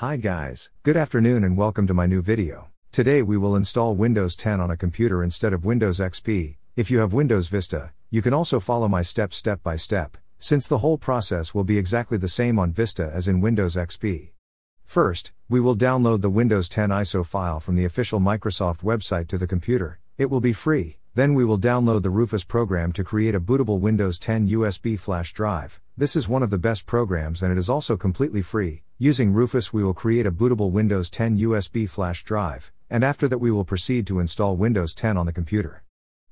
Hi guys, good afternoon and welcome to my new video. Today we will install Windows 10 on a computer instead of Windows XP. If you have Windows Vista, you can also follow my steps step by step, since the whole process will be exactly the same on Vista as in Windows XP. First, we will download the Windows 10 ISO file from the official Microsoft website to the computer. It will be free. Then we will download the Rufus program to create a bootable Windows 10 USB flash drive. This is one of the best programs and it is also completely free. Using Rufus we will create a bootable Windows 10 USB flash drive, and after that we will proceed to install Windows 10 on the computer.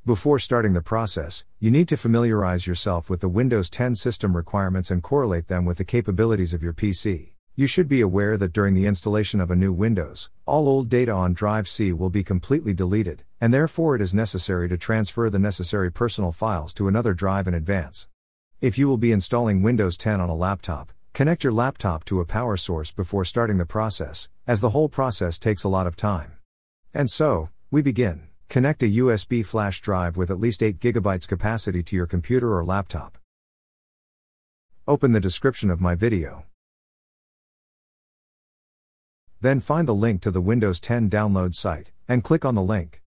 Before starting the process, you need to familiarize yourself with the Windows 10 system requirements and correlate them with the capabilities of your PC. You should be aware that during the installation of a new Windows, all old data on Drive C will be completely deleted, and therefore it is necessary to transfer the necessary personal files to another drive in advance. If you will be installing Windows 10 on a laptop, connect your laptop to a power source before starting the process, as the whole process takes a lot of time. And so, we begin. Connect a USB flash drive with at least 8 GB capacity to your computer or laptop. Open the description of my video. Then find the link to the Windows 10 download site, and click on the link.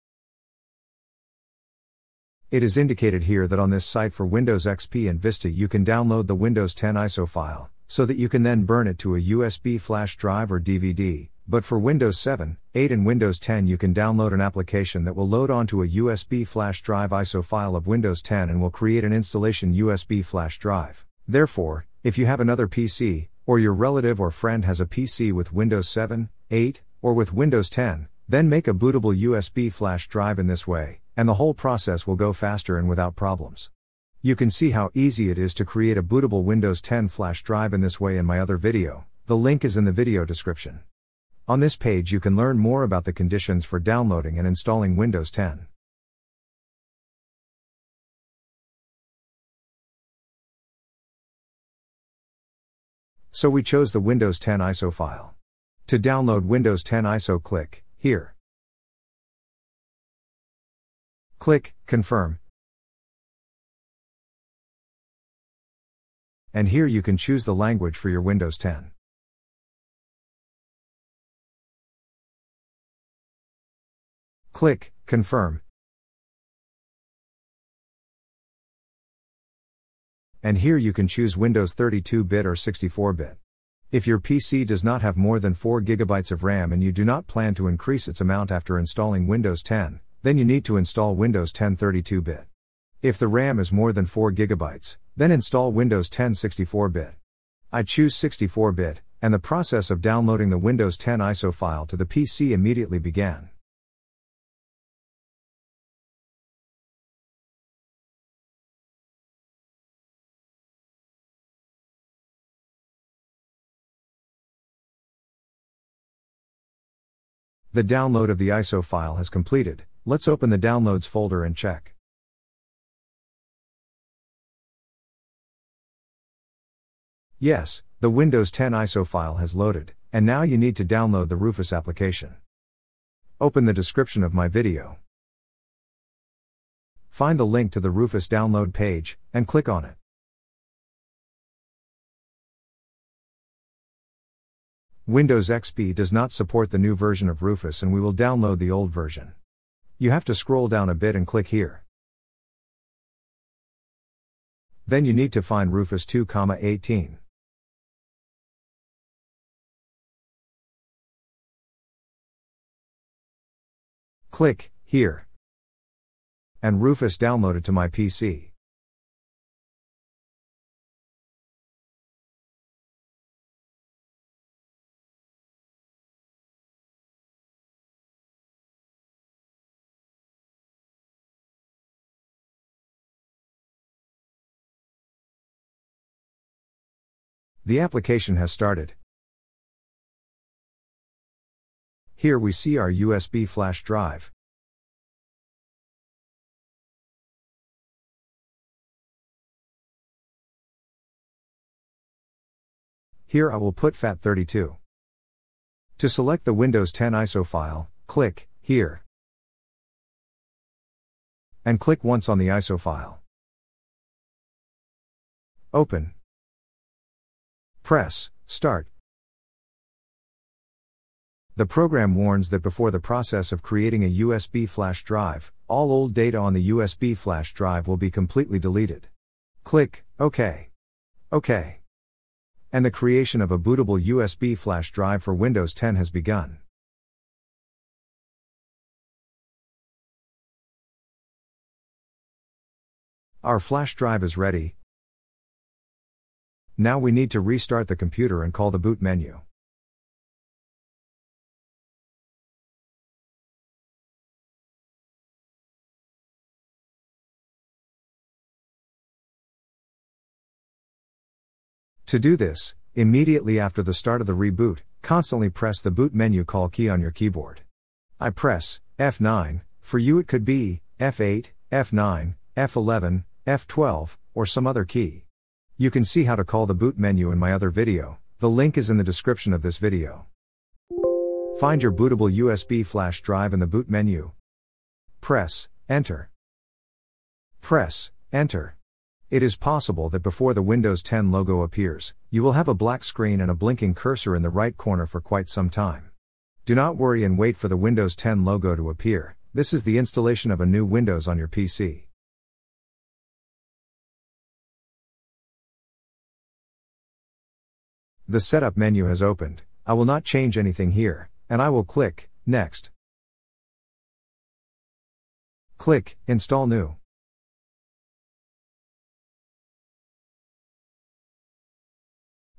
It is indicated here that on this site for Windows XP and Vista you can download the Windows 10 ISO file, so that you can then burn it to a USB flash drive or DVD, but for Windows 7, 8 and Windows 10 you can download an application that will load onto a USB flash drive ISO file of Windows 10 and will create an installation USB flash drive. Therefore, if you have another PC, or your relative or friend has a PC with Windows 7, 8, or with Windows 10, then make a bootable USB flash drive in this way, and the whole process will go faster and without problems. You can see how easy it is to create a bootable Windows 10 flash drive in this way in my other video, the link is in the video description. On this page you can learn more about the conditions for downloading and installing Windows 10. So we chose the Windows 10 ISO file. To download Windows 10 ISO click, here. Click, confirm. And here you can choose the language for your Windows 10. Click, confirm. And here you can choose Windows 32-bit or 64-bit. If your PC does not have more than 4 GB of RAM and you do not plan to increase its amount after installing Windows 10, then you need to install Windows 10 32-bit. If the RAM is more than 4 GB, then install Windows 10 64-bit. I choose 64-bit, and the process of downloading the Windows 10 ISO file to the PC immediately began. The download of the ISO file has completed, let's open the Downloads folder and check. Yes, the Windows 10 ISO file has loaded, and now you need to download the Rufus application. Open the description of my video. Find the link to the Rufus download page, and click on it. Windows XP does not support the new version of Rufus and we will download the old version. You have to scroll down a bit and click here. Then you need to find Rufus 2,18. Click, here. And Rufus downloaded to my PC. The application has started. Here we see our USB flash drive. Here I will put FAT32. To select the Windows 10 ISO file, click here. And click once on the ISO file. Open. Press, Start. The program warns that before the process of creating a USB flash drive, all old data on the USB flash drive will be completely deleted. Click OK. OK. And the creation of a bootable USB flash drive for Windows 10 has begun. Our flash drive is ready. Now we need to restart the computer and call the boot menu. To do this, immediately after the start of the reboot, constantly press the boot menu call key on your keyboard. I press F9, for you it could be F8, F9, F11, F12, or some other key. You can see how to call the boot menu in my other video, the link is in the description of this video. Find your bootable USB flash drive in the boot menu. Press, Enter. Press, Enter. It is possible that before the Windows 10 logo appears, you will have a black screen and a blinking cursor in the right corner for quite some time. Do not worry and wait for the Windows 10 logo to appear, this is the installation of a new Windows on your PC. The setup menu has opened. I will not change anything here, and I will click Next. Click Install New.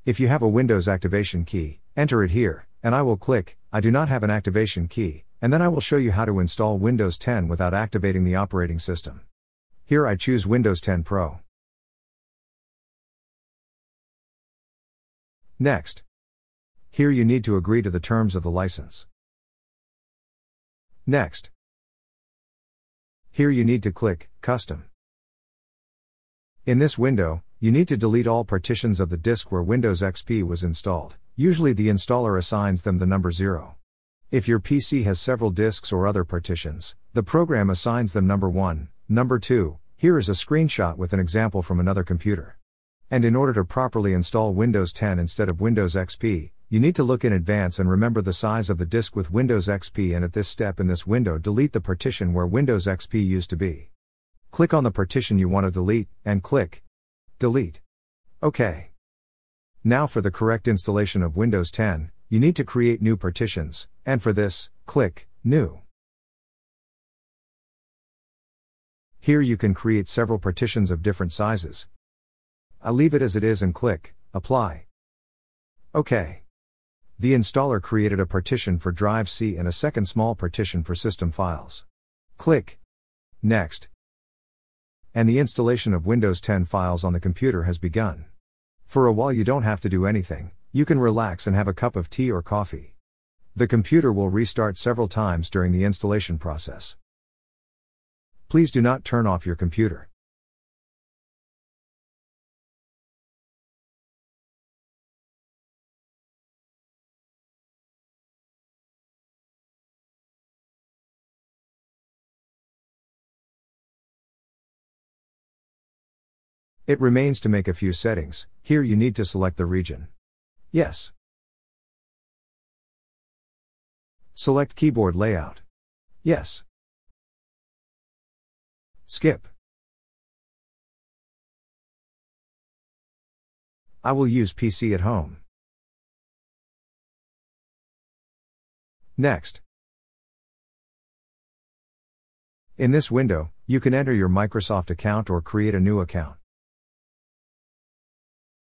If you have a Windows activation key, enter it here, and I will click I do not have an activation key, and then I will show you how to install Windows 10 without activating the operating system. Here I choose Windows 10 Pro. Next. Here you need to agree to the terms of the license. Next. Here you need to click Custom. In this window, you need to delete all partitions of the disk where Windows XP was installed. Usually the installer assigns them the number 0. If your PC has several disks or other partitions, the program assigns them number 1, number 2. Here is a screenshot with an example from another computer. And in order to properly install Windows 10 instead of Windows XP, you need to look in advance and remember the size of the disk with Windows XP and at this step in this window delete the partition where Windows XP used to be. Click on the partition you want to delete, and click Delete. OK. Now for the correct installation of Windows 10, you need to create new partitions, and for this, click New. Here you can create several partitions of different sizes, I leave it as it is and click Apply. OK. The installer created a partition for Drive C and a second small partition for system files. Click Next. And the installation of Windows 10 files on the computer has begun. For a while, you don't have to do anything, you can relax and have a cup of tea or coffee. The computer will restart several times during the installation process. Please do not turn off your computer. It remains to make a few settings, here you need to select the region. Yes. Select keyboard layout. Yes. Skip. I will use PC at home. Next. In this window, you can enter your Microsoft account or create a new account.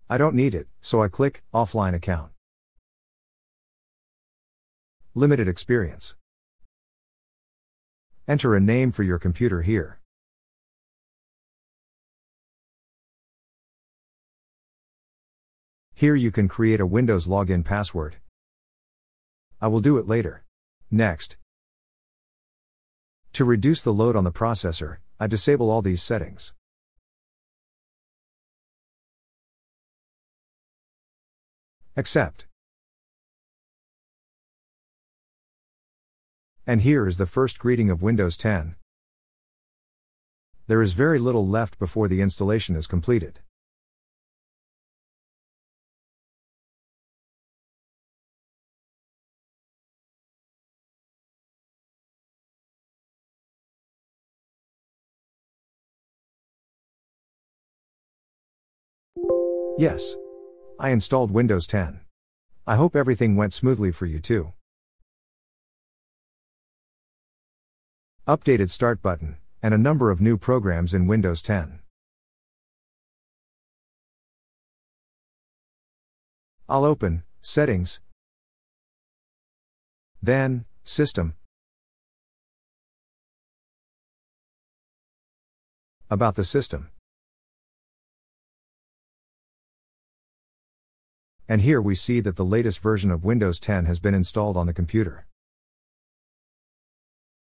I don't need it, so I click Offline account. Limited experience. Enter a name for your computer here. Here you can create a Windows login password. I will do it later. Next. To reduce the load on the processor, I disable all these settings. Accept. And here is the first greeting of Windows 10. There is very little left before the installation is completed. Yes. I installed Windows 10. I hope everything went smoothly for you too. Updated Start button, and a number of new programs in Windows 10. I'll open Settings, then System. About the system. And here we see that the latest version of Windows 10 has been installed on the computer.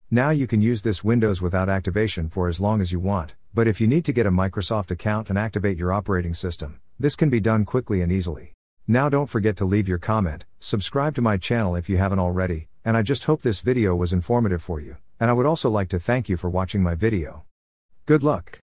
Now you can use this Windows without activation for as long as you want, but if you need to get a Microsoft account and activate your operating system, this can be done quickly and easily. Now don't forget to leave your comment, subscribe to my channel if you haven't already, and I just hope this video was informative for you, and I would also like to thank you for watching my video. Good luck!